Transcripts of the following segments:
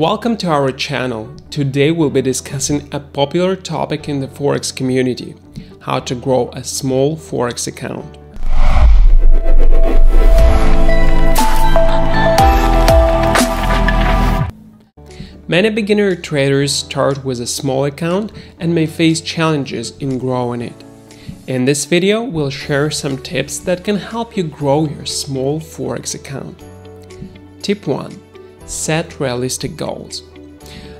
Welcome to our channel. Today we'll be discussing a popular topic in the Forex community how to grow a small Forex account. Many beginner traders start with a small account and may face challenges in growing it. In this video, we'll share some tips that can help you grow your small Forex account. Tip 1 Set realistic goals.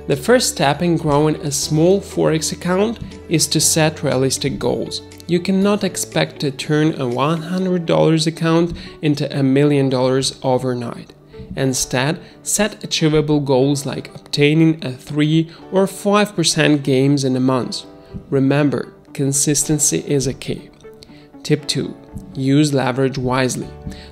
The first step in growing a small Forex account is to set realistic goals. You cannot expect to turn a $100 account into a million dollars overnight. Instead, set achievable goals like obtaining a 3 or 5% gains in a month. Remember, consistency is a key. Tip 2 Use leverage wisely.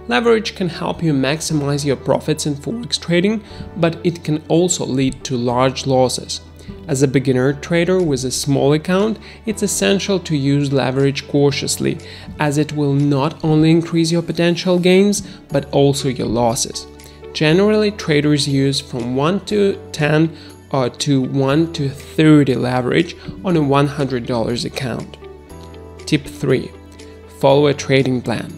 Leverage can help you maximize your profits in forex trading, but it can also lead to large losses. As a beginner trader with a small account, it's essential to use leverage cautiously, as it will not only increase your potential gains but also your losses. Generally, traders use from 1 to 10 or to 1 to 30 leverage on a $100 account. Tip 3 Follow a trading plan.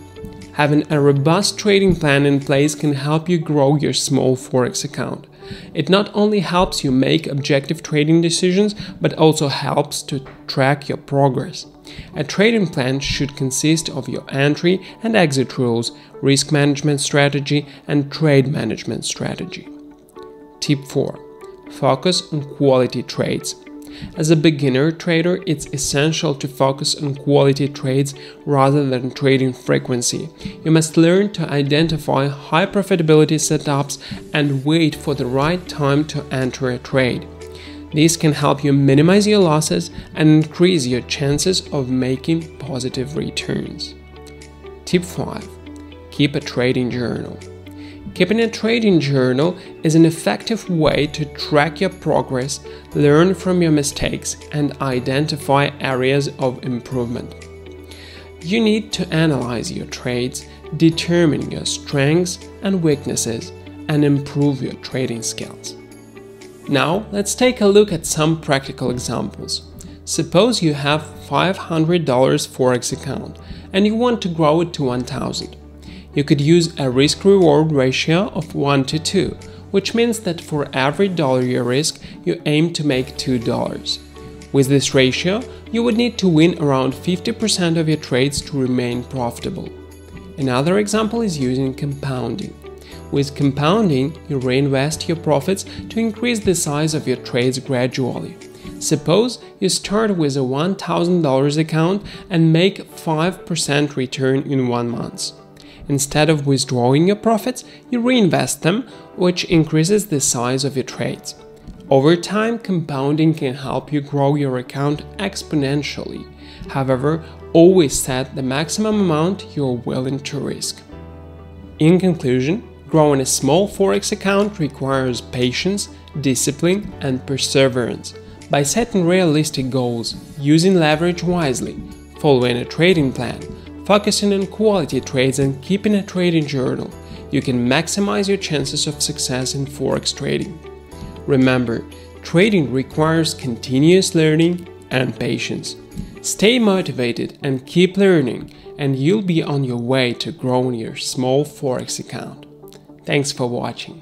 Having a robust trading plan in place can help you grow your small Forex account. It not only helps you make objective trading decisions, but also helps to track your progress. A trading plan should consist of your entry and exit rules, risk management strategy, and trade management strategy. Tip 4 Focus on quality trades. As a beginner trader, it's essential to focus on quality trades rather than trading frequency. You must learn to identify high profitability setups and wait for the right time to enter a trade. These can help you minimize your losses and increase your chances of making positive returns. Tip 5 Keep a trading journal. Keeping a trading journal is an effective way to track your progress, learn from your mistakes, and identify areas of improvement. You need to analyze your trades, determine your strengths and weaknesses, and improve your trading skills. Now, let's take a look at some practical examples. Suppose you have $500 Forex account and you want to grow it to 1000 you could use a risk reward ratio of 1 to 2, which means that for every dollar you risk, you aim to make $2. With this ratio, you would need to win around 50% of your trades to remain profitable. Another example is using compounding. With compounding, you reinvest your profits to increase the size of your trades gradually. Suppose you start with a $1,000 account and make 5% return in one month. Instead of withdrawing your profits, you reinvest them, which increases the size of your trades. Over time, compounding can help you grow your account exponentially. However, always set the maximum amount you're willing to risk. In conclusion, growing a small Forex account requires patience, discipline, and perseverance. By setting realistic goals, using leverage wisely, following a trading plan, Focusing on quality trades and keeping a trading journal, you can maximize your chances of success in forex trading. Remember, trading requires continuous learning and patience. Stay motivated and keep learning, and you'll be on your way to growing your small forex account. Thanks for watching.